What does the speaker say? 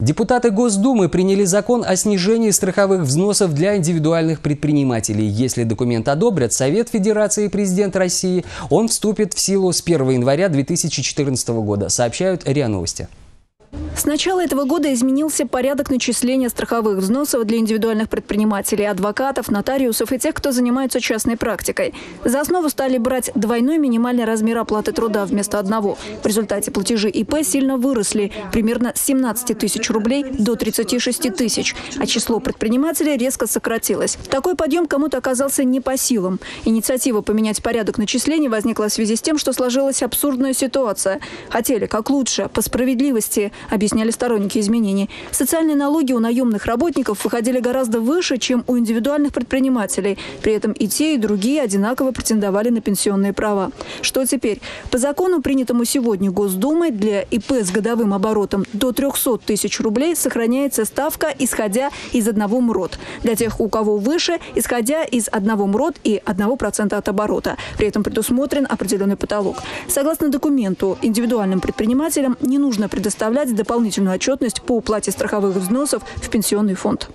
Депутаты Госдумы приняли закон о снижении страховых взносов для индивидуальных предпринимателей. Если документ одобрят Совет Федерации и президент России, он вступит в силу с 1 января 2014 года, сообщают РИА Новости. С начала этого года изменился порядок начисления страховых взносов для индивидуальных предпринимателей, адвокатов, нотариусов и тех, кто занимается частной практикой. За основу стали брать двойной минимальный размер оплаты труда вместо одного. В результате платежи ИП сильно выросли – примерно с 17 тысяч рублей до 36 тысяч, а число предпринимателей резко сократилось. Такой подъем кому-то оказался не по силам. Инициатива поменять порядок начислений возникла в связи с тем, что сложилась абсурдная ситуация. Хотели как лучше, по справедливости, объяснить объясняли сторонники изменений. Социальные налоги у наемных работников выходили гораздо выше, чем у индивидуальных предпринимателей. При этом и те, и другие одинаково претендовали на пенсионные права. Что теперь? По закону, принятому сегодня Госдумой, для ИП с годовым оборотом до 300 тысяч рублей сохраняется ставка, исходя из одного МРОД. Для тех, у кого выше, исходя из одного МРОД и 1% от оборота. При этом предусмотрен определенный потолок. Согласно документу, индивидуальным предпринимателям не нужно предоставлять дополнительную дополнительную отчетность по уплате страховых взносов в пенсионный фонд.